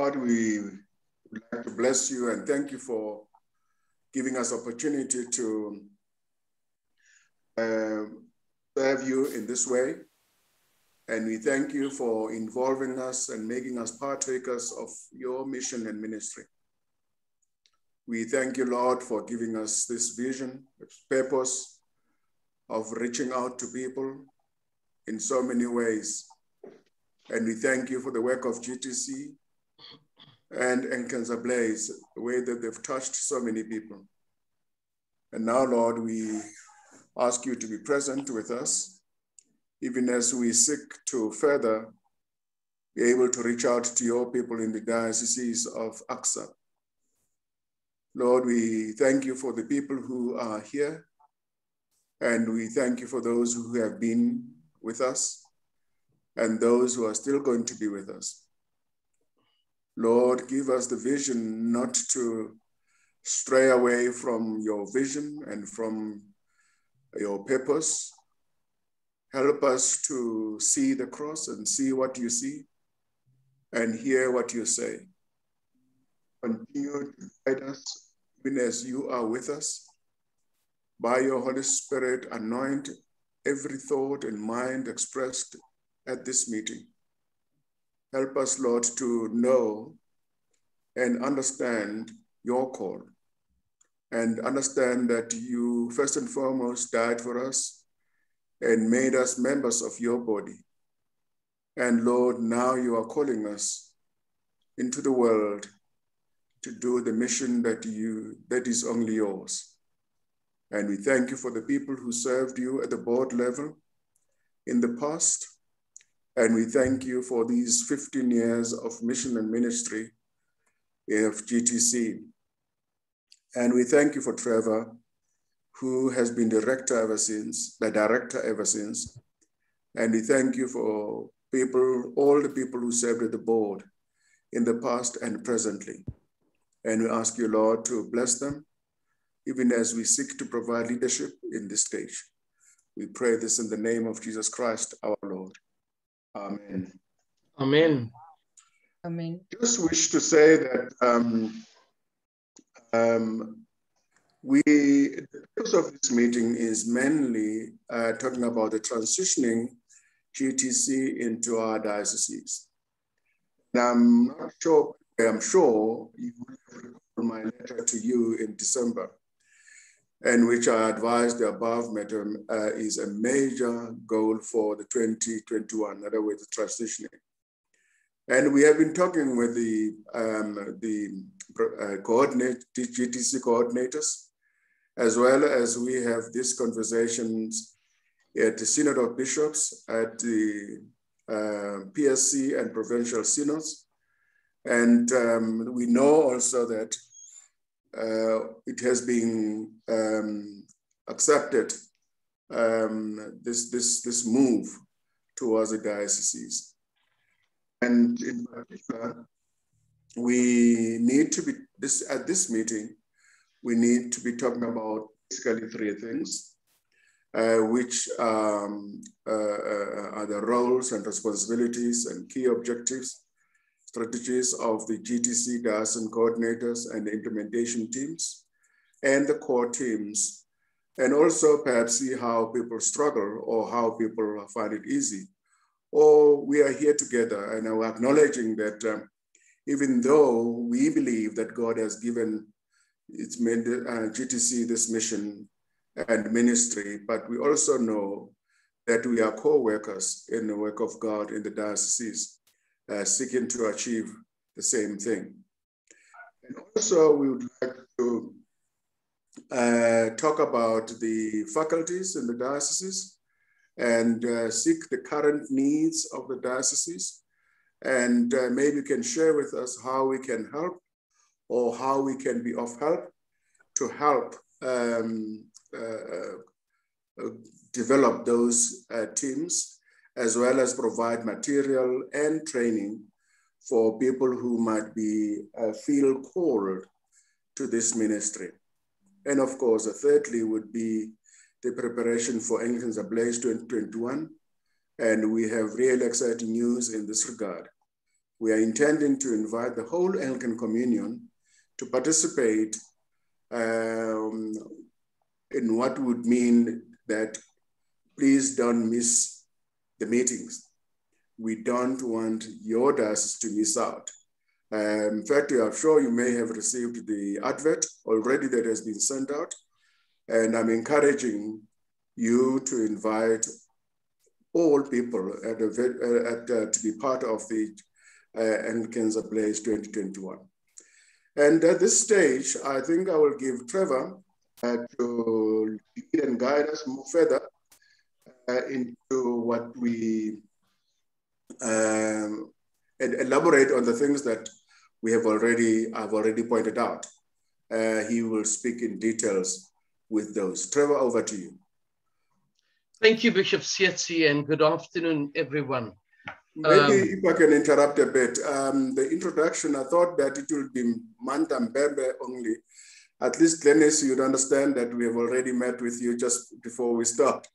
God, we would like to bless you and thank you for giving us opportunity to uh, serve you in this way. And we thank you for involving us and making us partakers of your mission and ministry. We thank you, Lord, for giving us this vision, this purpose of reaching out to people in so many ways. And we thank you for the work of GTC and Anglicans Ablaze, the way that they've touched so many people. And now, Lord, we ask you to be present with us, even as we seek to further be able to reach out to your people in the diocese of ACSA. Lord, we thank you for the people who are here, and we thank you for those who have been with us and those who are still going to be with us. Lord, give us the vision not to stray away from your vision and from your purpose. Help us to see the cross and see what you see and hear what you say. Continue to guide us even as you are with us. By your Holy Spirit, anoint every thought and mind expressed at this meeting. Help us, Lord, to know and understand your call and understand that you first and foremost died for us and made us members of your body. And Lord, now you are calling us into the world to do the mission that you that is only yours. And we thank you for the people who served you at the board level in the past and we thank you for these 15 years of mission and ministry of GTC. And we thank you for Trevor, who has been director ever since, the director ever since. And we thank you for people, all the people who served at the board in the past and presently. And we ask you, Lord, to bless them, even as we seek to provide leadership in this stage. We pray this in the name of Jesus Christ, our Lord. Amen. Amen. Amen. Just wish to say that um, um, we, the purpose of this meeting is mainly uh, talking about the transitioning GTC into our dioceses. And I'm not sure, I'm sure you will recall my letter to you in December and which I advised the above matter uh, is a major goal for the 2021, in other words, transitioning. And we have been talking with the, um, the uh, coordinate, GTC coordinators, as well as we have these conversations at the Synod of Bishops, at the uh, PSC and provincial synods. And um, we know also that it has been um, accepted um, this, this, this move towards the dioceses. And in particular, we need to be, this at this meeting, we need to be talking about basically three things, uh, which um, uh, uh are the roles and responsibilities and key objectives strategies of the GTC diocesan coordinators and implementation teams and the core teams, and also perhaps see how people struggle or how people find it easy. Or we are here together and are acknowledging that um, even though we believe that God has given its uh, GTC this mission and ministry, but we also know that we are co-workers in the work of God in the dioceses uh, seeking to achieve the same thing. And also we would like to uh, talk about the faculties in the dioceses and uh, seek the current needs of the dioceses. And uh, maybe you can share with us how we can help or how we can be of help to help um, uh, uh, develop those teams as well as provide material and training for people who might be uh, feel called to this ministry. And of course, thirdly would be the preparation for Anglicans Ablaze 2021. And we have really exciting news in this regard. we are intending to invite the whole Anglican Communion to participate um, in what would mean that please don't miss the meetings. We don't want your diocese to miss out. Um, in fact, I'm sure you may have received the advert already that has been sent out. And I'm encouraging you to invite all people at, a, at uh, to be part of the uh, Anglicans Ablaze 2021. And at this stage, I think I will give Trevor uh, to lead and guide us more further uh, into what we um, elaborate on the things that we have already, I've already pointed out. Uh, he will speak in details with those. Trevor, over to you. Thank you, Bishop Tsietsi, and good afternoon, everyone. Maybe um, if I can interrupt a bit. Um, the introduction, I thought that it would be Manta Mbembe only. At least, Glennis, you'd understand that we have already met with you just before we start.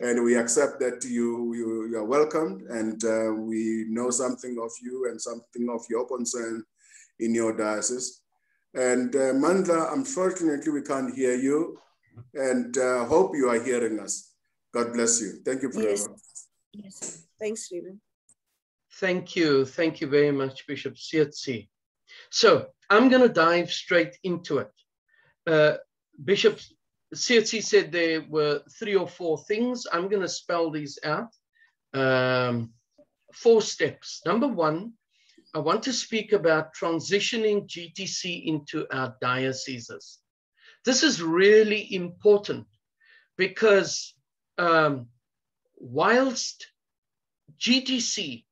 And we accept that you, you, you are welcomed and uh, we know something of you and something of your concern in your diocese. And uh, Mandla, unfortunately, we can't hear you and uh, hope you are hearing us. God bless you. Thank you, forever. Yes. yes. Thanks, Stephen. Thank you. Thank you very much, Bishop Tsietsi. So I'm going to dive straight into it. Uh, Bishop Tsietsi said there were three or four things. I'm going to spell these out. Um, four steps. Number one, I want to speak about transitioning GTC into our dioceses. This is really important because um, whilst GTC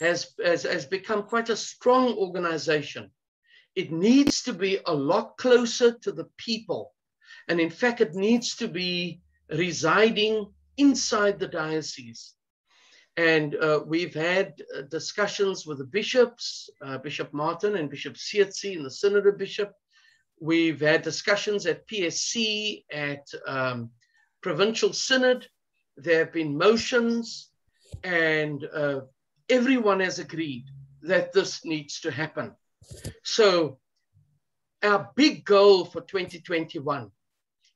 has, has, has become quite a strong organization, it needs to be a lot closer to the people. And in fact, it needs to be residing inside the diocese. And uh, we've had uh, discussions with the bishops, uh, Bishop Martin and Bishop Tsietsi and the Synod of Bishop. We've had discussions at PSC, at um, Provincial Synod. There have been motions, and uh, everyone has agreed that this needs to happen. So, our big goal for 2021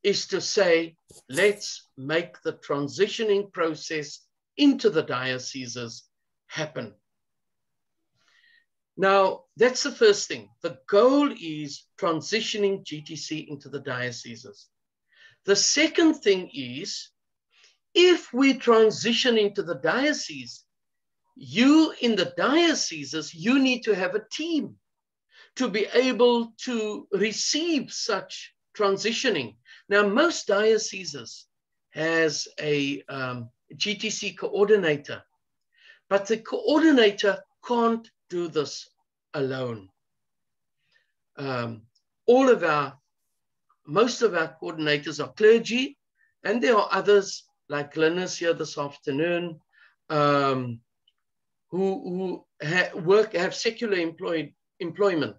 is to say, let's make the transitioning process into the dioceses happen. Now, that's the first thing. The goal is transitioning GTC into the dioceses. The second thing is if we transition into the diocese, you in the dioceses, you need to have a team to be able to receive such transitioning. Now, most dioceses has a um, GTC coordinator, but the coordinator can't do this alone. Um, all of our, most of our coordinators are clergy, and there are others like Glynis here this afternoon, um, who, who ha work, have secular employed, employment.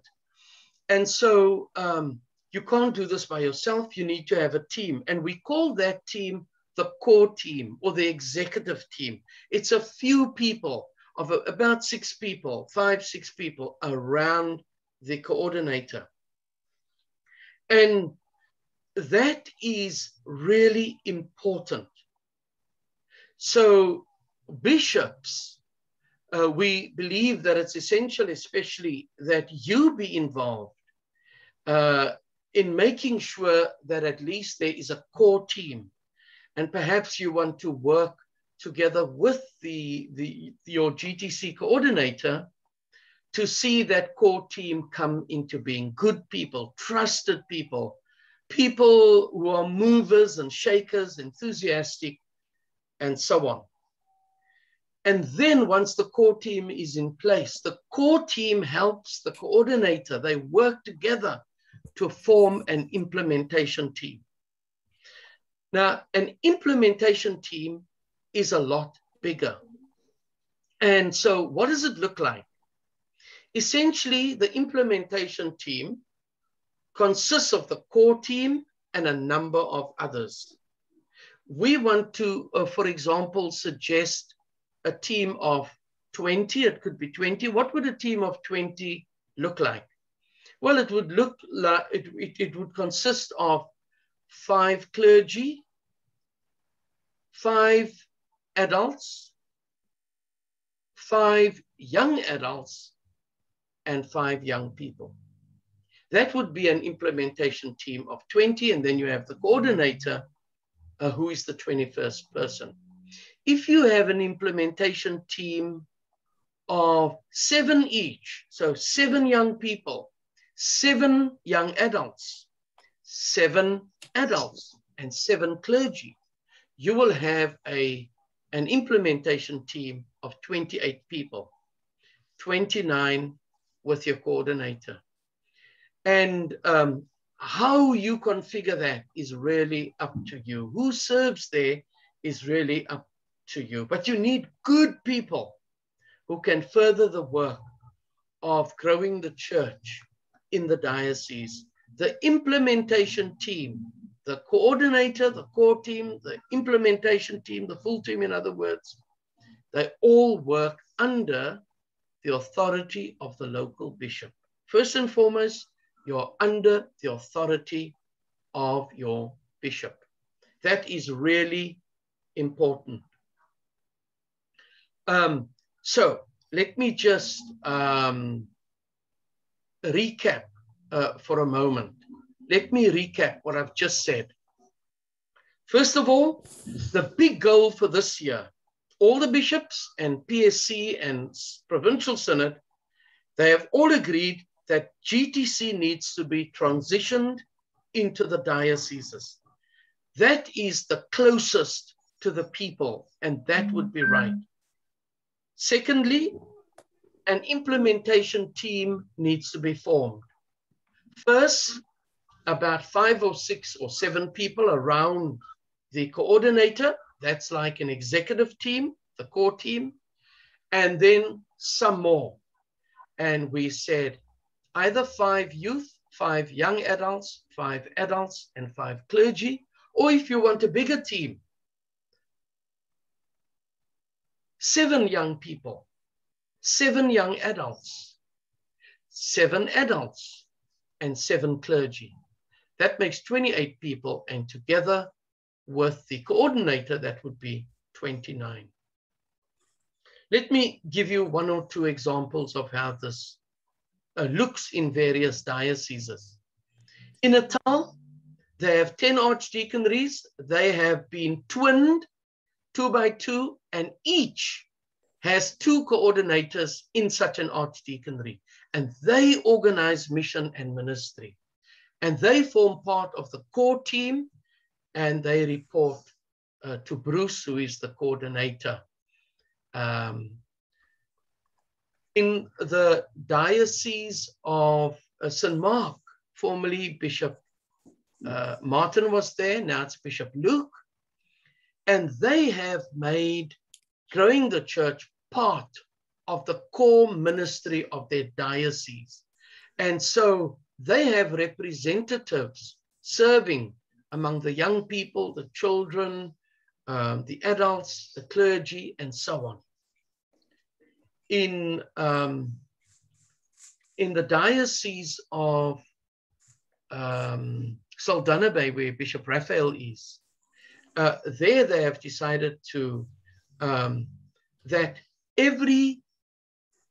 And so um, you can't do this by yourself. You need to have a team. And we call that team the core team or the executive team. It's a few people of about six people, five, six people around the coordinator. And that is really important. So bishops, uh, we believe that it's essential, especially that you be involved uh, in making sure that at least there is a core team and perhaps you want to work together with the, the, your GTC coordinator to see that core team come into being good people, trusted people, people who are movers and shakers, enthusiastic, and so on. And then once the core team is in place, the core team helps the coordinator. They work together to form an implementation team. Now, an implementation team is a lot bigger. And so, what does it look like? Essentially, the implementation team consists of the core team and a number of others. We want to, uh, for example, suggest a team of 20, it could be 20. What would a team of 20 look like? Well, it would look like, it, it, it would consist of five clergy, five adults, five young adults, and five young people. That would be an implementation team of 20, and then you have the coordinator, uh, who is the 21st person. If you have an implementation team of seven each, so seven young people, seven young adults, seven adults, and seven clergy, you will have a, an implementation team of 28 people, 29 with your coordinator. And um, how you configure that is really up to you. Who serves there is really up to you. But you need good people who can further the work of growing the church in the diocese. The implementation team, the coordinator, the core team, the implementation team, the full team, in other words, they all work under the authority of the local bishop. First and foremost, you're under the authority of your bishop. That is really important. Um, so let me just um, recap uh, for a moment. Let me recap what I've just said. First of all, the big goal for this year, all the bishops and PSC and provincial synod, they have all agreed that GTC needs to be transitioned into the dioceses. That is the closest to the people, and that would be right. Secondly, an implementation team needs to be formed. First, about five or six or seven people around the coordinator. That's like an executive team, the core team, and then some more. And we said either five youth, five young adults, five adults, and five clergy, or if you want a bigger team, seven young people, seven young adults, seven adults, and seven clergy. That makes 28 people, and together with the coordinator, that would be 29. Let me give you one or two examples of how this uh, looks in various dioceses. In Natal, they have 10 archdeaconries. They have been twinned two by two, and each has two coordinators in such an archdeaconry. And they organize mission and ministry. And they form part of the core team and they report uh, to Bruce, who is the coordinator. Um, in the Diocese of uh, St. Mark, formerly Bishop uh, Martin was there, now it's Bishop Luke. And they have made growing the church part of the core ministry of their diocese. And so they have representatives serving among the young people, the children, um, the adults, the clergy, and so on in um, in the diocese of um, Saldanha Bay, where Bishop Raphael is, uh, there they have decided to um, that every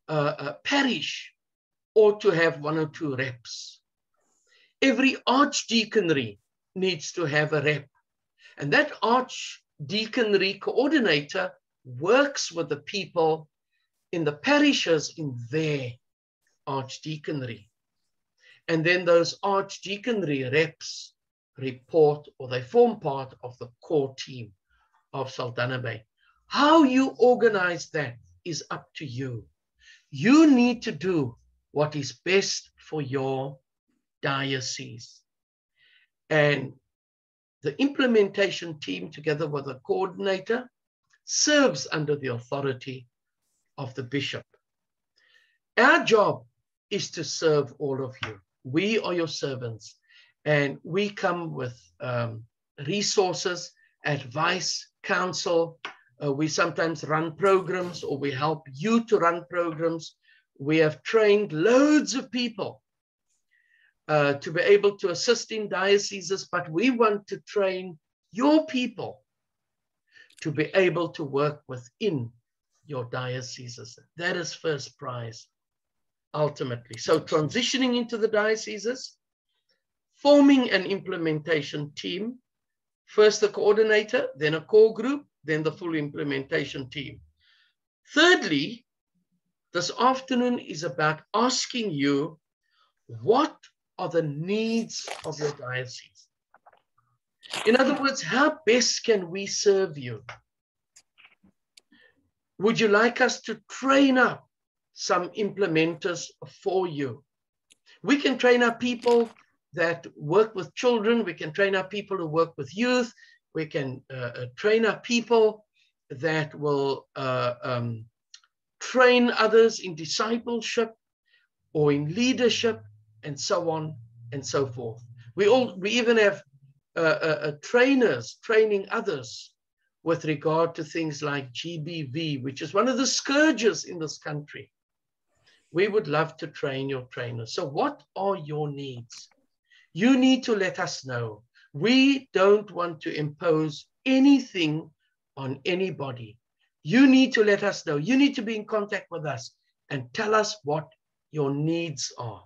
uh, uh, parish ought to have one or two reps. Every archdeaconry needs to have a rep, and that archdeaconry coordinator works with the people in the parishes in their archdeaconry. And then those archdeaconry reps report or they form part of the core team of Saldanha Bay. How you organize that is up to you. You need to do what is best for your diocese. And the implementation team, together with a coordinator, serves under the authority of the bishop. Our job is to serve all of you. We are your servants, and we come with um, resources, advice, counsel, Uh, we sometimes run programs or we help you to run programs. We have trained loads of people uh, to be able to assist in dioceses, but we want to train your people to be able to work within your dioceses. That is first prize, ultimately. So transitioning into the dioceses, forming an implementation team, first the coordinator, then a core group, then the full implementation team. Thirdly, this afternoon is about asking you what are the needs of your diocese? In other words, how best can we serve you? Would you like us to train up some implementers for you? We can train up people that work with children. We can train up people who work with youth. We can uh, uh, train up people that will uh, um, train others in discipleship or in leadership and so on and so forth. We all we even have uh, uh trainers training others with regard to things like GBV, which is one of the scourges in this country. We would love to train your trainers. So, what are your needs? You need to let us know. We don't want to impose anything on anybody. You need to let us know. You need to be in contact with us and tell us what your needs are.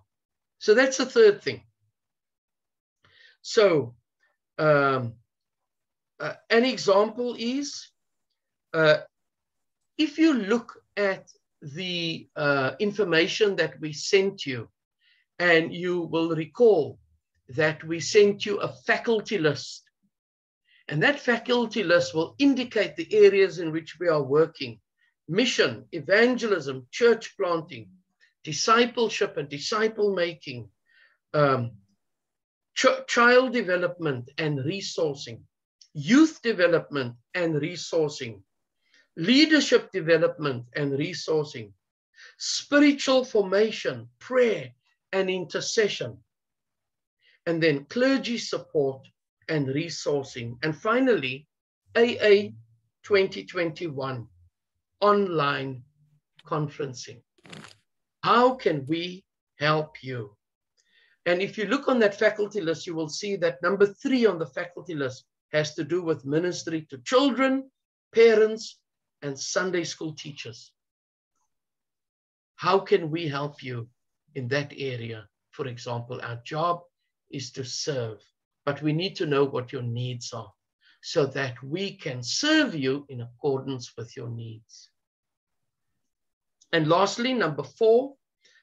So that's the third thing. So um, uh, an example is uh, if you look at the uh, information that we sent you, and you will recall that we sent you a faculty list. And that faculty list will indicate the areas in which we are working mission, evangelism, church planting, discipleship and disciple making, um, ch child development and resourcing, youth development and resourcing, leadership development and resourcing, spiritual formation, prayer and intercession, and then clergy support and resourcing. And finally, AA 2021, online conferencing. How can we help you? And if you look on that faculty list, you will see that number three on the faculty list has to do with ministry to children, parents, and Sunday school teachers. How can we help you in that area? For example, our job is to serve, but we need to know what your needs are so that we can serve you in accordance with your needs. And lastly, number four,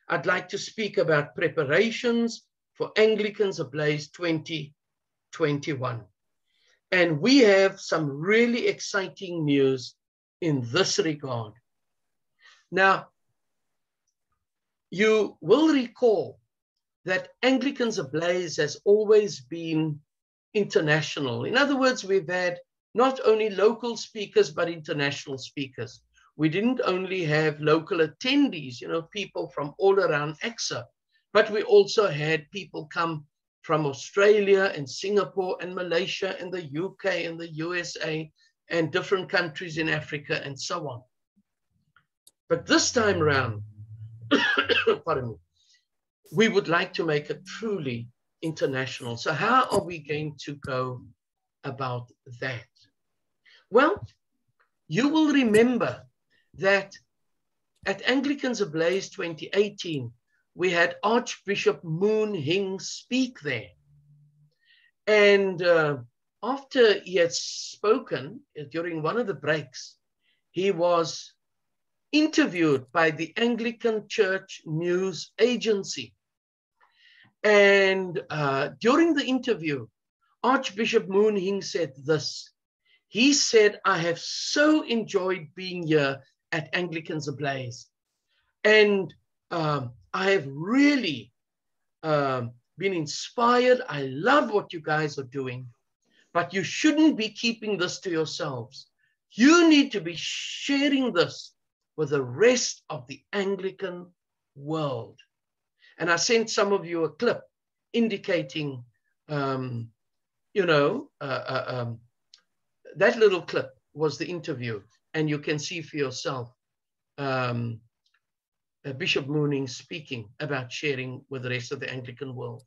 I'd like to speak about preparations for Anglicans Ablaze 2021. And we have some really exciting news in this regard. Now, you will recall that Anglicans Ablaze has always been international. In other words, we've had not only local speakers, but international speakers. We didn't only have local attendees, you know, people from all around ACSA, but we also had people come from Australia and Singapore and Malaysia and the UK and the USA and different countries in Africa and so on. But this time around, pardon me, we would like to make it truly international. So how are we going to go about that? Well, you will remember that at Anglicans Ablaze 2018, we had Archbishop Moon Hing speak there. And uh, after he had spoken uh, during one of the breaks, he was interviewed by the Anglican Church News Agency. And uh, during the interview, Archbishop Moon Hing said this. He said, I have so enjoyed being here at Anglicans Ablaze. And um, I have really um, been inspired. I love what you guys are doing, but you shouldn't be keeping this to yourselves. You need to be sharing this with the rest of the Anglican world. And I sent some of you a clip indicating, um, you know, uh, uh, um, that little clip was the interview. and you can see for yourself um, uh, Bishop Moon-Hing speaking about sharing with the rest of the Anglican world.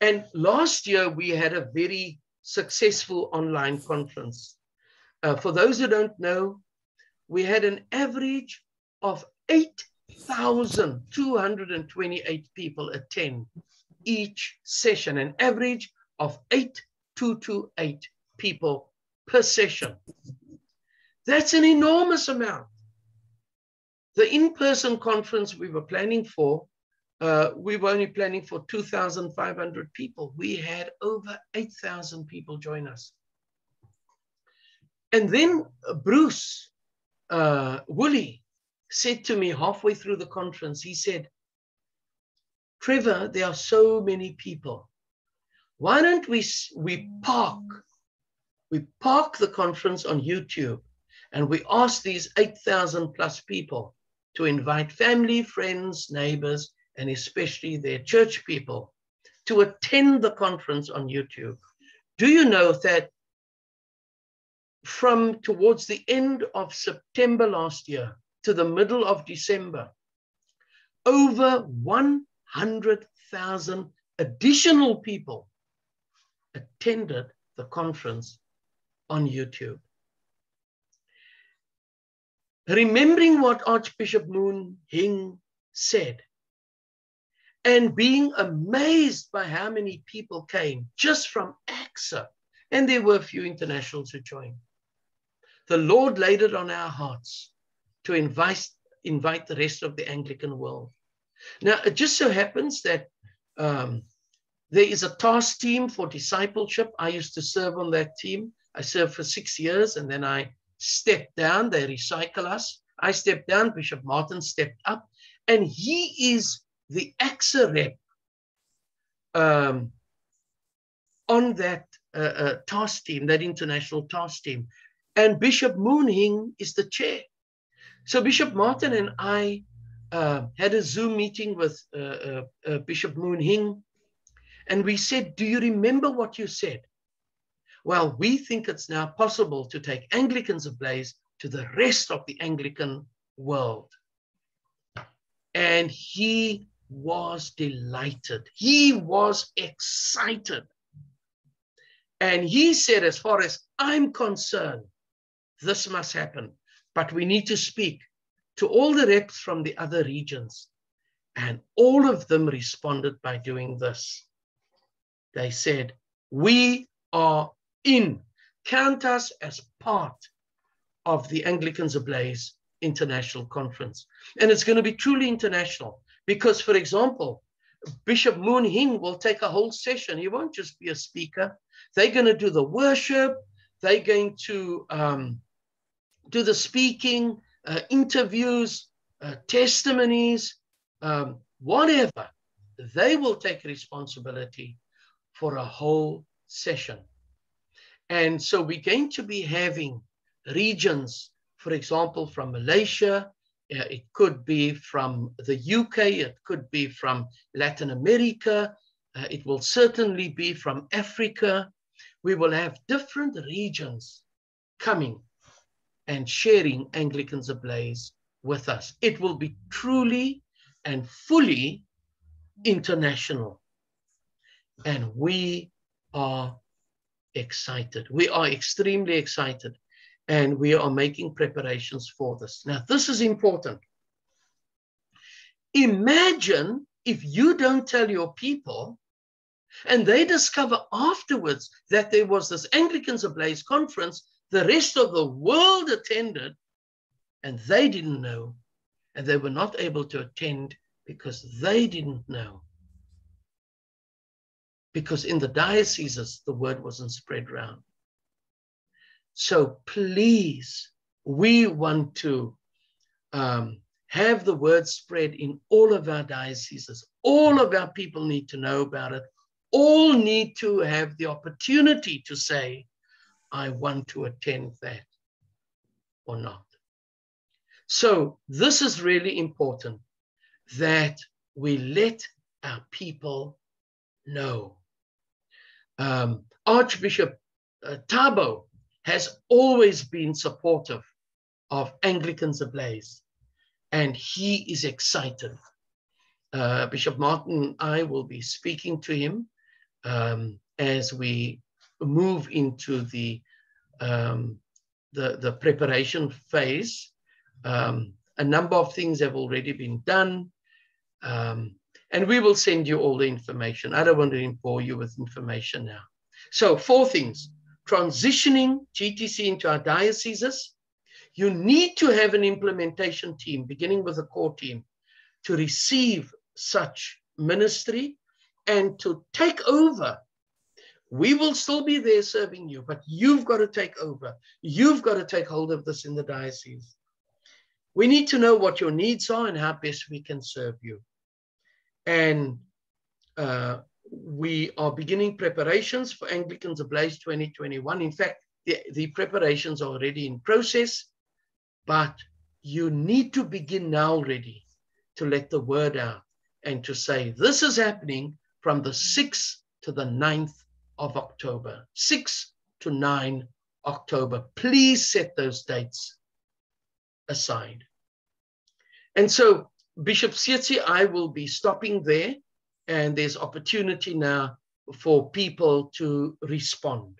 And last year, we had a very successful online conference. Uh, for those who don't know, we had an average of 8,228 people attend each session, an average of 8,228 people per session. That's an enormous amount. The in-person conference we were planning for, uh, we were only planning for 2,500 people. We had over 8,000 people join us. And then Bruce uh, Woolley said to me halfway through the conference, he said, Trevor, there are so many people. Why don't we, we park, we park the conference on YouTube and we ask these 8,000 plus people to invite family, friends, neighbors, and especially their church people to attend the conference on YouTube. Do you know that from towards the end of September last year to the middle of December, over 100,000 additional people attended the conference on YouTube. Remembering what Archbishop Moon-Hing said, and being amazed by how many people came just from ACSA, and there were a few internationals who joined. The Lord laid it on our hearts to invite, invite the rest of the Anglican world. Now, it just so happens that um, there is a task team for discipleship. I used to serve on that team. I served for six years and then I stepped down. They recycle us. I stepped down. Bishop Martin stepped up. And he is the ACSA rep um, on that uh, uh, task team, that international task team. And Bishop Moon-Hing is the chair. So Bishop Martin and I uh, had a Zoom meeting with uh, uh, uh, Bishop Moon-Hing, and we said, Do you remember what you said? Well, we think it's now possible to take Anglicans ablaze to the rest of the Anglican world. And he was delighted. He was excited. And he said, as far as I'm concerned, this must happen. But we need to speak to all the reps from the other regions. And all of them responded by doing this. They said, We are in. Count us as part of the Anglicans Ablaze International Conference. And it's going to be truly international because, for example, Bishop Moon-Hing will take a whole session. He won't just be a speaker. They're going to do the worship. They're going to um, do the speaking, uh, interviews, uh, testimonies, um, whatever. They will take responsibility for a whole session. And so we're going to be having regions, for example, from Malaysia, uh, it could be from the UK, it could be from Latin America, uh, it will certainly be from Africa. We will have different regions coming and sharing Anglicans Ablaze with us. It will be truly and fully international. And we are excited. We are extremely excited and we are making preparations for this. Now, this is important. Imagine if you don't tell your people and they discover afterwards that there was this Anglicans Ablaze conference the rest of the world attended and they didn't know. And they were not able to attend because they didn't know. Because in the dioceses, the word wasn't spread around. So please, we want to um, have the word spread in all of our dioceses. All of our people need to know about it. All need to have the opportunity to say, I want to attend that or not. So this is really important that we let our people know. Um, Archbishop uh, Thabo has always been supportive of Anglicans Ablaze, and he is excited. Uh, Bishop Martin and I will be speaking to him um, as we move into the, um, the, the, preparation phase. Um, a number of things have already been done. Um, and we will send you all the information. I don't want to bore you with information now. So four things, transitioning GTC into our dioceses. You need to have an implementation team, beginning with a core team, to receive such ministry and to take over. We will still be there serving you, but you've got to take over. You've got to take hold of this in the diocese. We need to know what your needs are and how best we can serve you. And uh, we are beginning preparations for Anglicans Ablaze 2021. In fact, the, the preparations are already in process, but you need to begin now already to let the word out and to say, this is happening from the 6th to the 9th of October. 6 to 9 October. Please set those dates aside. And so, Bishop Tsietsi, I will be stopping there, and there's opportunity now for people to respond.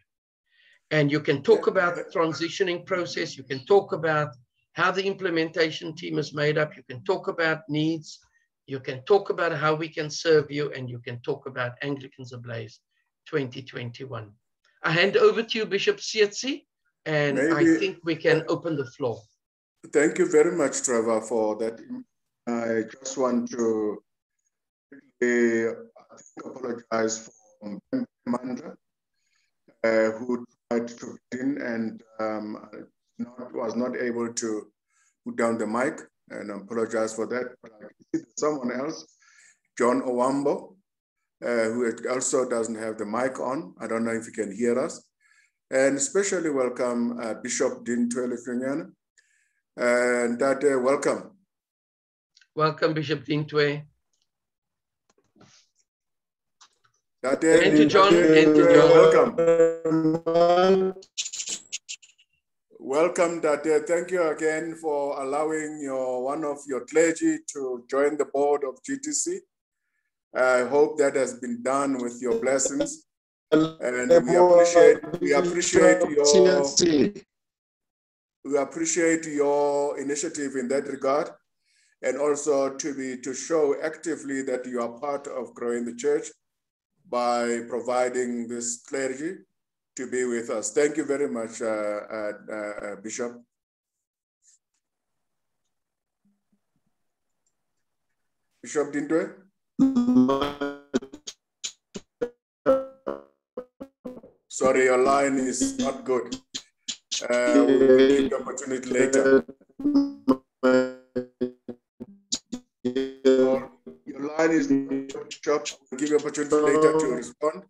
And you can talk about the transitioning process, you can talk about how the implementation team is made up, you can talk about needs, you can talk about how we can serve you, and you can talk about Anglicans Ablaze 2021. I hand over to you, Bishop Tsietsi, and Maybe, I think we can open the floor. Thank you very much, Trevor, for that. I just want to apologize for Amanda, uh, who tried to get in and um, not, was not able to put down the mic and I apologize for that. But I see someone else, John Owambo, uh, who also doesn't have the mic on. I don't know if you can hear us. And especially welcome uh, Bishop Dean Twele And that uh, welcome. Welcome, Bishop Dintwe. Thank you, John. Thank you, John. Welcome. Welcome, Dade. Thank you again for allowing your one of your clergy to join the board of GTC. I hope that has been done with your blessings. And we appreciate we appreciate your we appreciate your initiative in that regard and also to be to show actively that you are part of growing the church by providing this clergy to be with us. Thank you very much, uh, uh, uh, Bishop. Bishop Dintwe? Sorry, your line is not good. Uh, we'll give the opportunity later. Your line is Bishop. We'll give you opportunity later to respond.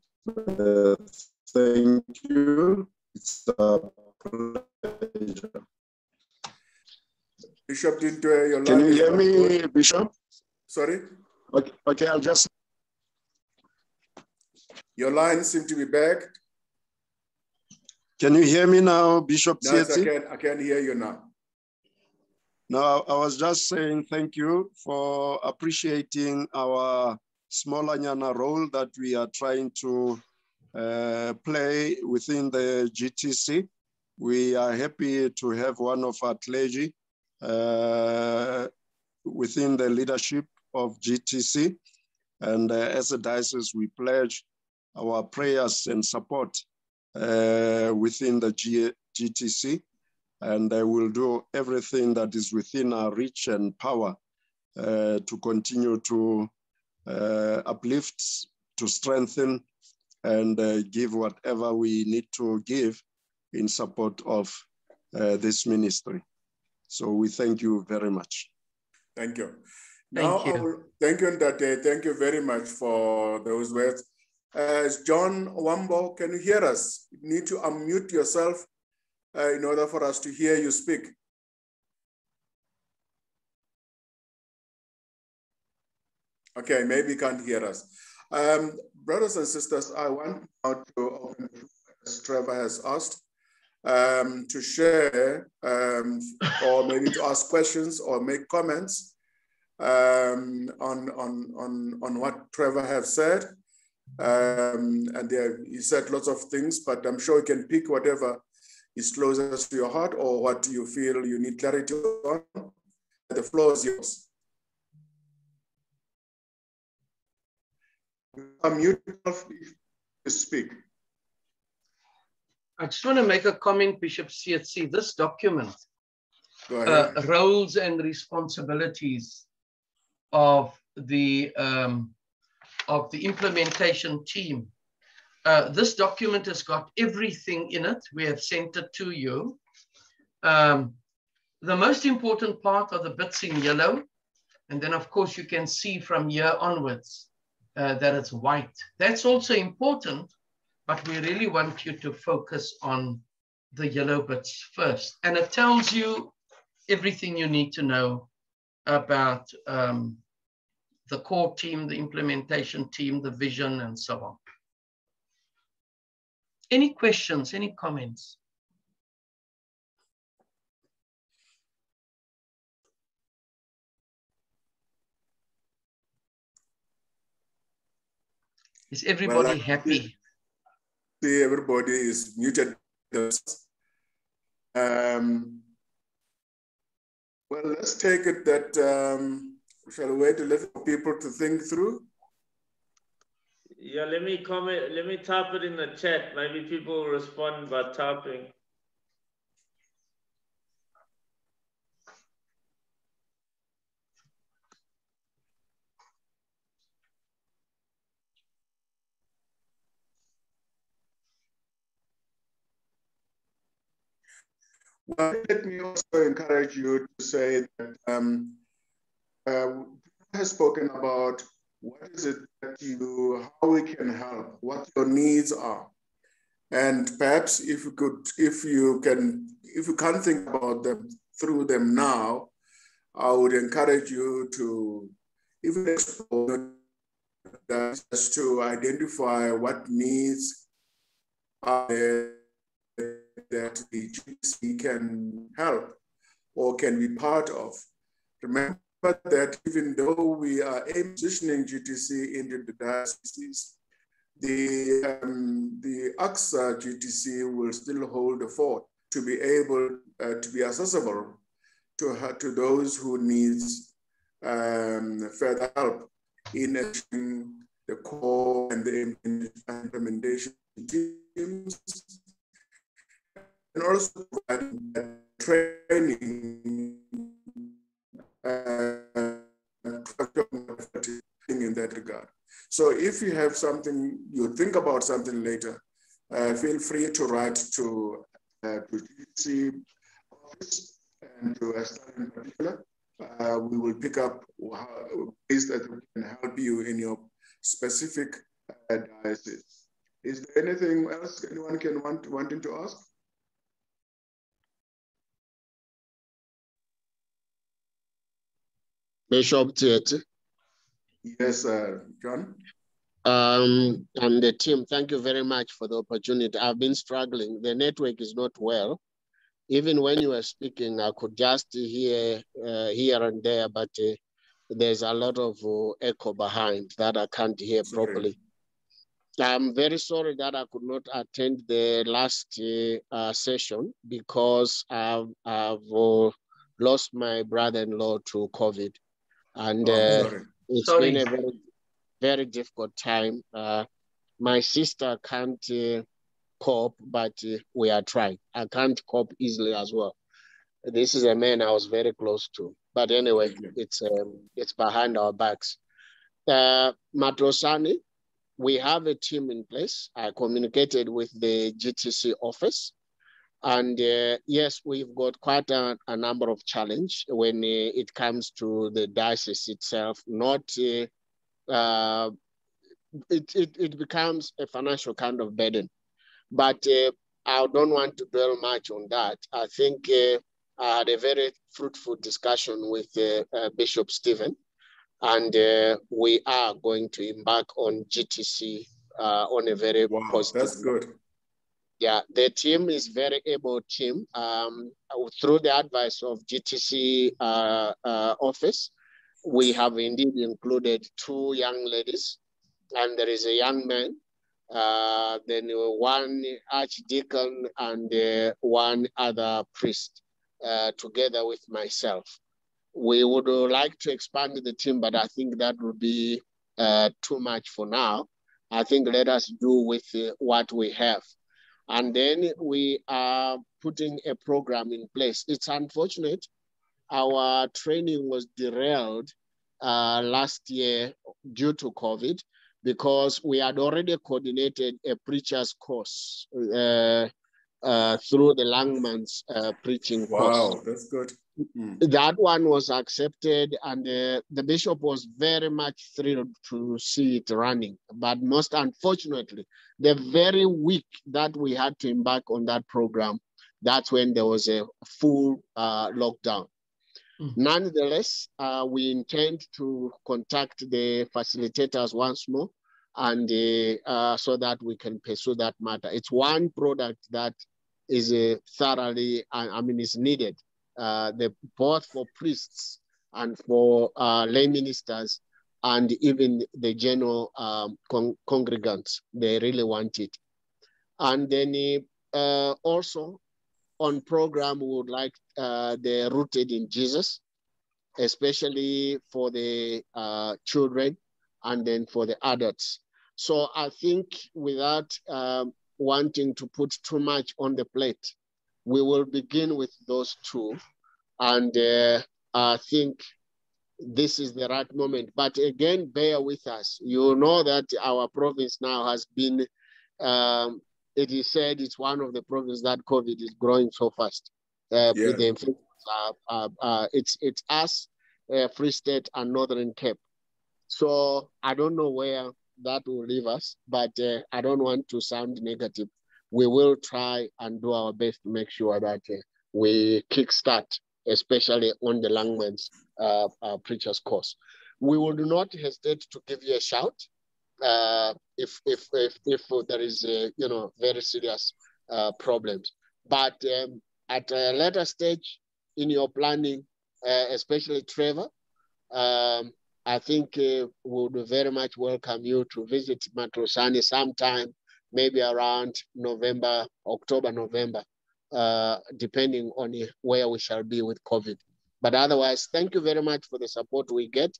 Thank you. It's a pleasure. Bishop Dintwe, your Can you hear me. Bishop? Sorry? Okay, I'll just. Your line seems to be back. Can you hear me now, Bishop no, I can, I can hear you now. No, I was just saying thank you for appreciating our smaller Nyana role that we are trying to uh, play within the GTC. We are happy to have one of our clergy uh, within the leadership of GTC. And uh, as a diocese, we pledge our prayers and support uh, within the G GTC. And I will do everything that is within our reach and power uh, to continue to uplift, to strengthen, and uh, give whatever we need to give in support of uh, this ministry. So we thank you very much. Thank you. Now, thank you, will, thank you, Ndate. Thank you very much for those words. As John Wambo, can you hear us? You need to unmute yourself uh, in order for us to hear you speak. Okay, maybe you can't hear us. Um, brothers and sisters, I want now to open, as Trevor has asked, um, to share um, or maybe to ask questions or make comments um, on, on, on, on what Trevor has said. Um, and there, he said lots of things, but I'm sure you can pick whatever is closest to your heart or what you feel you need clarity on. The floor is yours. Unmute to speak. I just want to make a comment, Bishop Tsietsi. This document, uh, roles and responsibilities of the um, of the implementation team. Uh, this document has got everything in it. We have sent it to you. Um, the most important part are the bits in yellow. And then, of course, you can see from here onwards uh, that it's white. That's also important but we really want you to focus on the yellow bits first. And it tells you everything you need to know about um, the core team, the implementation team, the vision, and so on. Any questions, any comments? Is everybody well, happy? see everybody is muted. Um, well, let's take it that, um, shall we wait a little for people to think through? Yeah, let me comment, let me type it in the chat. Maybe people will respond by typing. Well, let me also encourage you to say that um, uh, has spoken about what is it that you, how we can help, what your needs are. And perhaps if you could, if you can, if you can't think about them through them now, I would encourage you to even explore that just to identify what needs are there that the GTC can help or can be part of. Remember that even though we are positioning GTC into the diocese, the, um, the ACSA GTC will still hold the fort to be able uh, to be accessible to, to those who needs um, further help in achieving the core and the implementation teams and also training in that regard. So if you have something, you think about something later, uh, feel free to write to uh, to GC office and to Esther in particular. Uh, we will pick up ways that we can help you in your specific uh, diocese. Is there anything else anyone can want wanting to ask? Bishop Tsietsi. Yes, uh, John. Um, and the team, thank you very much for the opportunity. I've been struggling. The network is not well. Even when you were speaking, I could just hear uh, here and there, but uh, there's a lot of uh, echo behind that I can't hear sorry. properly. I'm very sorry that I could not attend the last uh, session because I've, I've uh, lost my brother-in-law to COVID and oh, uh, it's Sorry. been a very, very difficult time. Uh, my sister can't uh, cope, but uh, we are trying. I can't cope easily as well. This is a man I was very close to, but anyway, it's um, it's behind our backs. Uh, Matlosane, we have a team in place. I communicated with the GTC office and uh, yes, we've got quite a, a number of challenge when uh, it comes to the diocese itself. Not uh, uh, it, it it becomes a financial kind of burden, but uh, I don't want to dwell much on that. I think uh, I had a very fruitful discussion with Bishop Stephen, and we are going to embark on GTC on a very wow, positive. That's good yeah, the team is very able team. Um, through the advice of GTC uh, uh, office, we have indeed included two young ladies, and there is a young man, uh, then one archdeacon and uh, one other priest, uh, together with myself. We would like to expand the team, but I think that would be uh, too much for now. I think let us do with what we have. And then we are putting a program in place. It's unfortunate our training was derailed uh, last year due to COVID because we had already coordinated a preacher's course uh, uh, through the Langmans uh, preaching wow, course. Wow, that's good. Mm. That one was accepted, and uh, the bishop was very much thrilled to see it running. But most unfortunately, the very week that we had to embark on that program, that's when there was a full uh, lockdown. Mm. Nonetheless, uh, we intend to contact the facilitators once more and uh, uh, so that we can pursue that matter. It's one product that is uh, thoroughly, I mean, is needed, the, both for priests and for uh, lay ministers and even the general um, con congregants. They really want it. And then uh, also on program, we would like uh, the rooted in Jesus, especially for the uh, children and then for the adults. So I think without um, wanting to put too much on the plate, we will begin with those two. And uh, I think this is the right moment. But again, bear with us. You know that our province now has been um, it is said it's one of the provinces that COVID is growing so fast. Uh, yeah. the uh, uh, uh, it's it's us, uh, Free State, and Northern Cape. So I don't know where that will leave us, but uh, I don't want to sound negative. We will try and do our best to make sure that uh, we kickstart, especially on the Langmans preachers course. We will not hesitate to give you a shout uh, if, if, if, if there is, a, you know, very serious uh, problems. But um, at a later stage in your planning, uh, especially Trevor, um, I think uh, we would very much welcome you to visit Matlosane sometime, maybe around November, October, November, uh, depending on where we shall be with COVID. But otherwise, thank you very much for the support we get.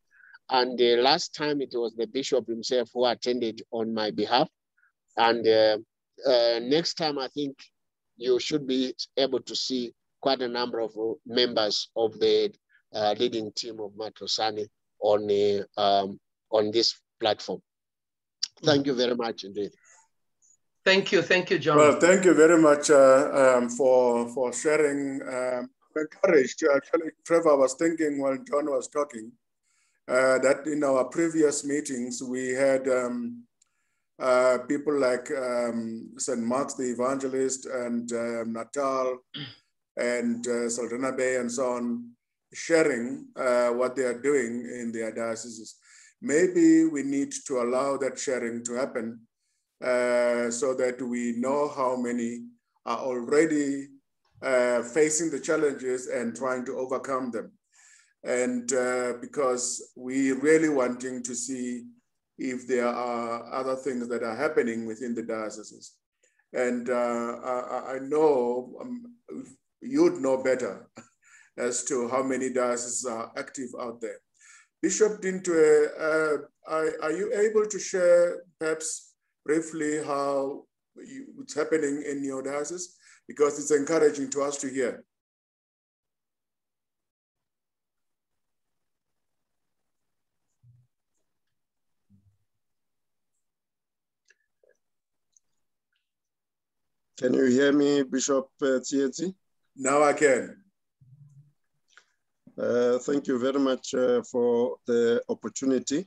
And the last time it was the bishop himself who attended on my behalf. And uh, uh, next time, I think you should be able to see quite a number of members of the uh, leading team of Matlosane on, um, on this platform. Thank you very much indeed. Thank you. Thank you, John. Well, thank you very much uh, um, for, for sharing. Um, encouraged. Actually, Trevor was thinking while John was talking uh, that in our previous meetings, we had um, uh, people like um, St. Mark's the Evangelist and um, Natal and uh, Bay and so on, sharing uh, what they are doing in their dioceses. Maybe we need to allow that sharing to happen uh, so that we know how many are already uh, facing the challenges and trying to overcome them and uh, because we really wanting to see if there are other things that are happening within the dioceses. And uh, I, I, know um, you'd know better as to how many dioceses are active out there. Bishop Dintwe, uh, are, are, you able to share perhaps briefly how you, it's happening in your diocese? Because it's encouraging to us to hear. Can you hear me, Bishop uh, Now I can. Uh, thank you very much uh, for the opportunity.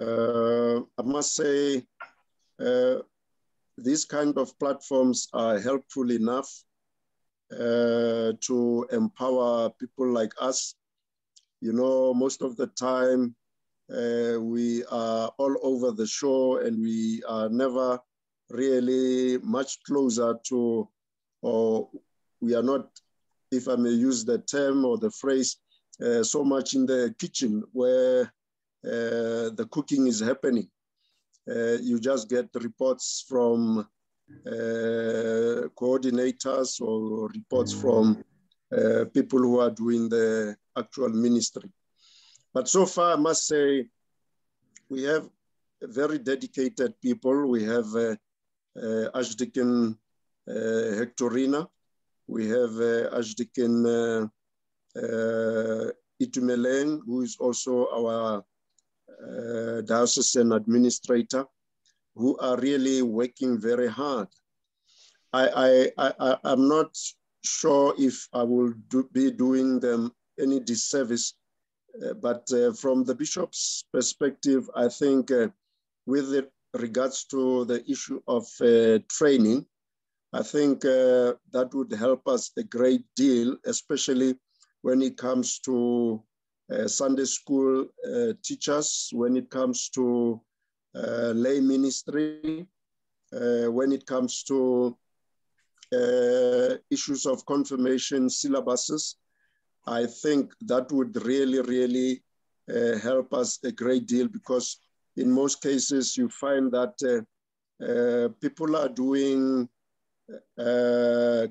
Uh, I must say, uh, these kind of platforms are helpful enough uh, to empower people like us. You know, most of the time, uh, we are all over the show and we are never really much closer to, or we are not, if I may use the term or the phrase, uh, so much in the kitchen where uh, the cooking is happening. Uh, you just get reports from uh, coordinators or reports from uh, people who are doing the actual ministry. But so far, I must say, we have very dedicated people. We have uh, uh, Archdeacon uh, Hectorina. We have uh, uh, uh, Itumeleng, who is also our uh, diocesan administrator, who are really working very hard. I, I, I, I'm not sure if I will do, be doing them any disservice, uh, but uh, from the bishop's perspective, I think uh, with regards to the issue of uh, training, I think uh, that would help us a great deal, especially when it comes to Sunday school uh, teachers, when it comes to uh, lay ministry, uh, when it comes to uh, issues of confirmation syllabuses, I think that would really, really uh, help us a great deal because in most cases you find that people are doing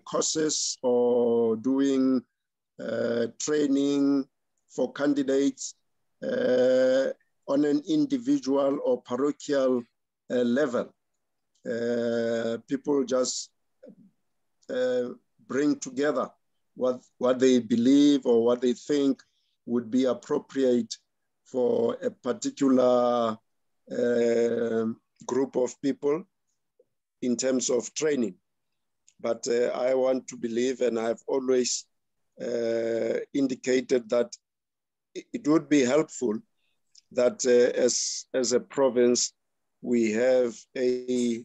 courses or doing uh, training for candidates uh, on an individual or parochial uh, level. people just bring together what, what they believe or what they think would be appropriate for a particular uh, group of people in terms of training. But uh, I want to believe, and I've always uh, indicated that it would be helpful that uh, as, as a province, we have a,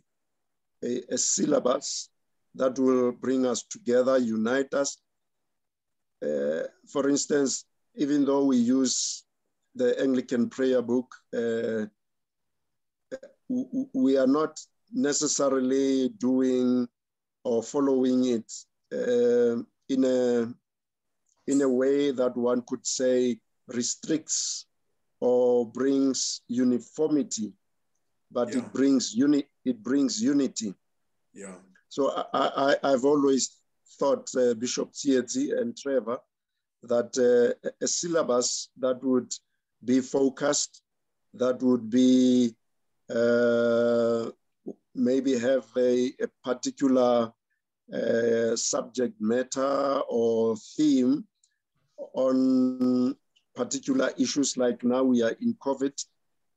a, a, syllabus that will bring us together, unite us. Uh, for instance, even though we use the Anglican prayer book, uh, we are not necessarily doing or following it uh, in a in a way that one could say restricts or brings uniformity, but yeah. it brings uni it brings unity. Yeah. So I, I have always thought uh, Bishop Tsietsi and Trevor that uh, a syllabus that would be focused, that would be uh, maybe have a, a particular uh, subject matter or theme on particular issues like now we are in COVID.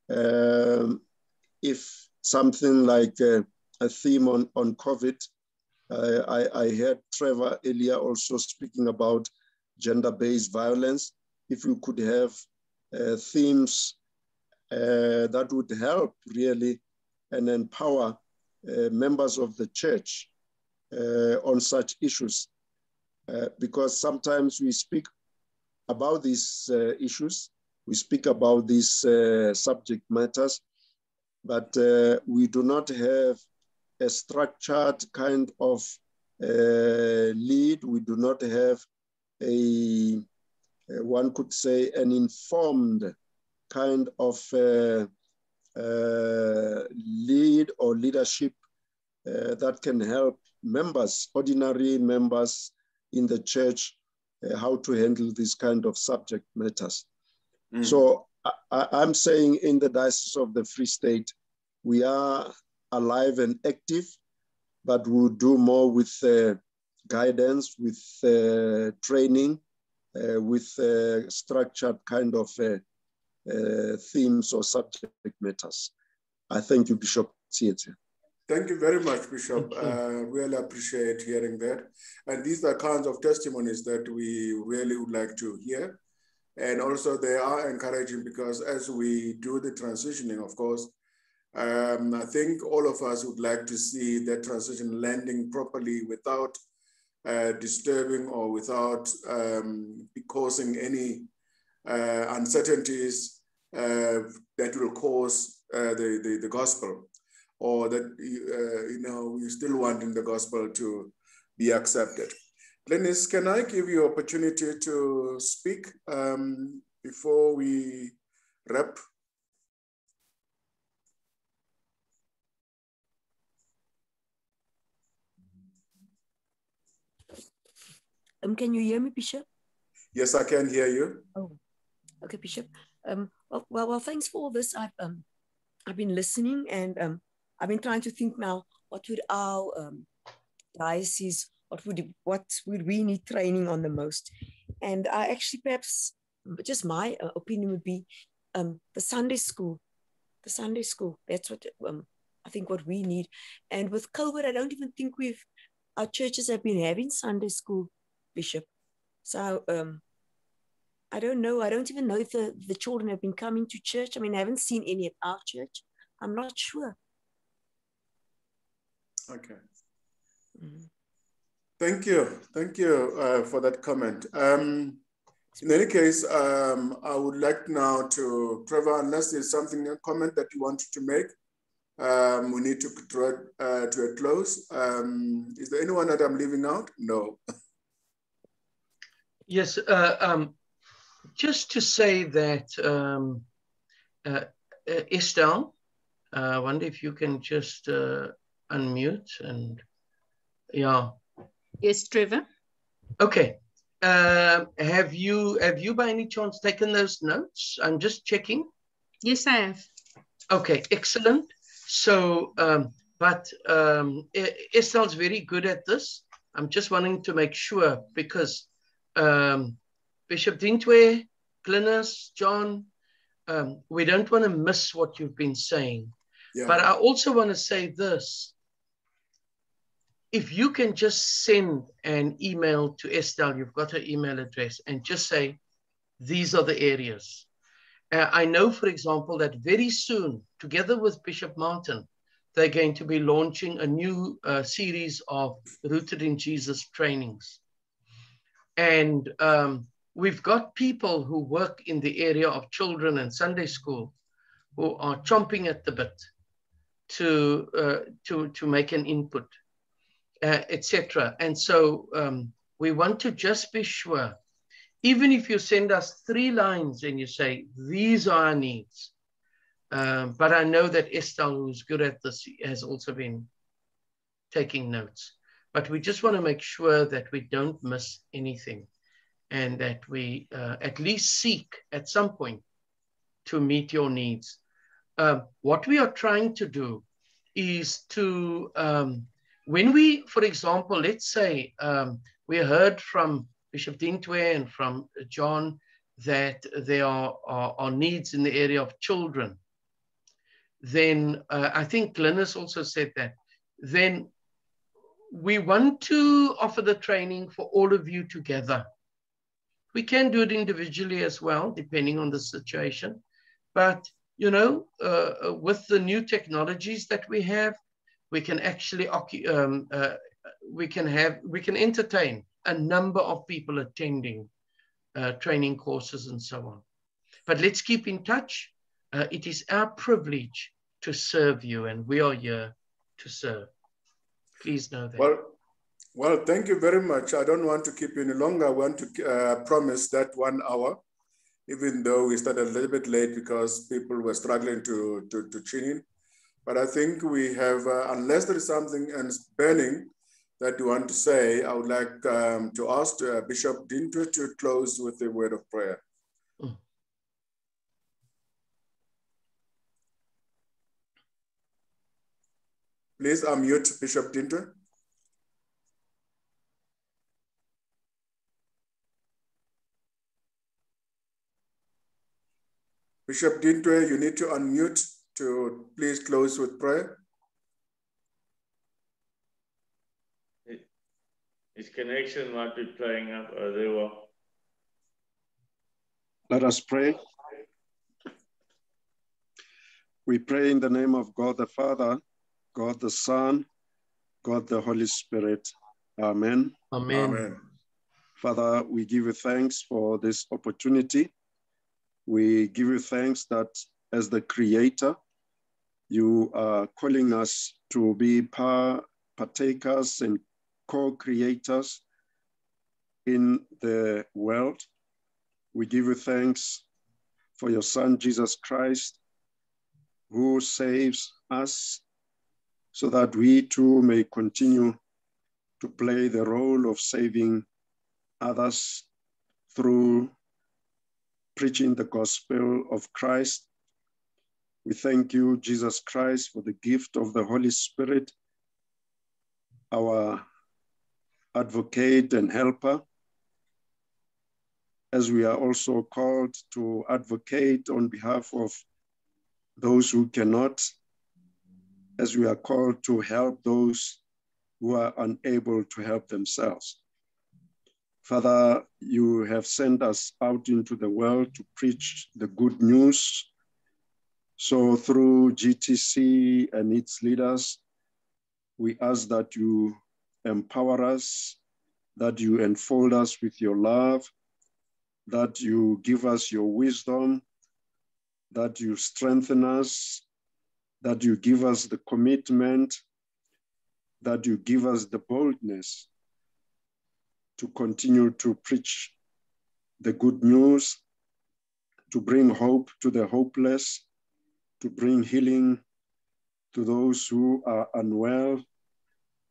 Um, if something like uh, a theme on, on COVID, uh, I, I heard Trevor earlier also speaking about gender-based violence. If we could have uh, themes uh, that would help really and empower uh, members of the church uh, on such issues. because sometimes we speak about these uh, issues. We speak about these uh, subject matters, but uh, we do not have a structured kind of uh, lead. We do not have a, one could say, an informed kind of uh, uh, lead or leadership that can help members, ordinary members in the church uh, how to handle these kind of subject matters. Mm. So I, am saying in the Diocese of the Free State, we are alive and active, but we'll do more with uh, guidance, with uh, training, uh, with uh, structured kind of uh, themes or subject matters. I thank you, Bishop Tsietsi. Thank you very much, Bishop. Uh, really appreciate hearing that. And these are kinds of testimonies that we really would like to hear. And also they are encouraging because as we do the transitioning, of course, um, I think all of us would like to see that transition landing properly without uh, disturbing or without um, causing any uh, uncertainties uh, that will cause uh, the, the, the gospel. Or that uh, you know you still wanting the gospel to be accepted. Glynis, can I give you opportunity to speak um, before we wrap? Um, can you hear me, Bishop? Yes, I can hear you. Oh, okay, Bishop. Um, well, well, well thanks for all this. I've um, I've been listening and um, I've been trying to think now. What would our um, diocese? What would what would we need training on the most? And I actually perhaps just my uh, opinion would be um, the Sunday school. The Sunday school. That's what um, I think what we need. And with COVID, I don't even think we've our churches have been having Sunday school, Bishop. So um, I don't know. I don't even know if the, the children have been coming to church. I mean, I haven't seen any at our church. I'm not sure. Okay. Mm-hmm. Thank you. Thank you uh, for that comment. Um, in any case, um, I would like now to, Trevor, unless there's something, a comment that you wanted to make, um, we need to draw uh, to a close. Um, is there anyone that I'm leaving out? No. yes, uh, um, just to say that um, uh, uh, Estelle, uh, I wonder if you can just unmute and yeah. Yes, Trevor. Okay. Uh, have you have you by any chance taken those notes? I'm just checking. Yes, I have. Okay, excellent. So, um, but um, Estelle's very good at this. I'm just wanting to make sure because um, Bishop Dintwe, Glynis, John, um, we don't want to miss what you've been saying. Yeah. But I also want to say this. If you can just send an email to Estelle, you've got her email address, and just say, these are the areas. Uh, I know, for example, that very soon, together with Bishop Martin, they're going to be launching a new uh, series of Rooted in Jesus trainings. And um, we've got people who work in the area of children and Sunday school who are chomping at the bit to uh, to to make an input, uh, etc. And so um, we want to just be sure, even if you send us three lines and you say these are our needs. Um, but I know that Estelle, who's good at this, has also been taking notes. But we just want to make sure that we don't miss anything and that we uh, at least seek at some point to meet your needs. Uh, what we are trying to do is to, um, when we, for example, let's say um, we heard from Bishop Dintwe and from John that there are, are, are, needs in the area of children, then uh, I think Glynis also said that, then we want to offer the training for all of you together we can do it individually as well, depending on the situation. But, you know, uh, with the new technologies that we have, we can actually, um, uh, we can have, we can entertain a number of people attending uh, training courses and so on. But let's keep in touch. Uh, it is our privilege to serve you and we are here to serve. Please know that. Well, well, thank you very much. I don't want to keep you any longer. I want to uh, promise that one hour, even though we started a little bit late because people were struggling to, to, to tune in. But I think we have, uh, unless there is something and burning that you want to say, I would like um, to ask uh, Bishop Dintwe to close with a word of prayer. Mm. Please unmute Bishop Dintwe. Bishop Dintwe, you need to unmute to please close with prayer. His connection might be playing up. Oh, there we Let us pray. We pray in the name of God the Father, God the Son, God the Holy Spirit. Amen. Amen. Amen. Father, we give you thanks for this opportunity we give you thanks that as the creator, you are calling us to be par partakers and co-creators in the world. We give you thanks for your son, Jesus Christ, who saves us so that we too may continue to play the role of saving others through preaching the gospel of Christ. We thank you, Jesus Christ, for the gift of the Holy Spirit, our advocate and helper, as we are also called to advocate on behalf of those who cannot, as we are called to help those who are unable to help themselves. Father, you have sent us out into the world to preach the good news. So through GTC and its leaders, we ask that you empower us, that you enfold us with your love, that you give us your wisdom, that you strengthen us, that you give us the commitment, that you give us the boldness to continue to preach the good news, to bring hope to the hopeless, to bring healing to those who are unwell,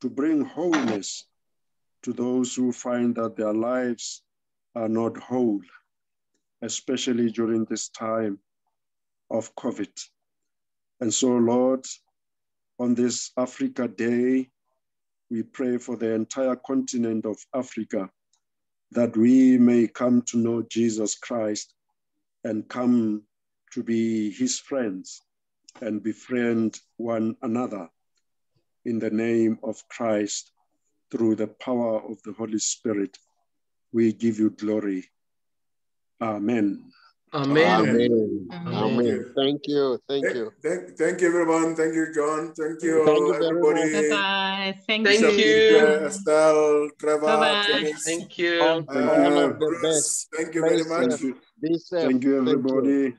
to bring wholeness to those who find that their lives are not whole, especially during this time of COVID. And so, Lord, on this Africa Day, we pray for the entire continent of Africa that we may come to know Jesus Christ and come to be his friends and befriend one another in the name of Christ through the power of the Holy Spirit. We give you glory. Amen. Amen. Amen. Amen. Amen. Thank you. Thank you. Thank, thank you, everyone. Thank you, John. Thank you, Thank you everybody. Bye bye. Thank, Thank Bishop you. Estelle, Trevor, Bye-bye. Thank you. All, Thank you. Bruce. Thank you very much. safe. Be safe. Thank you,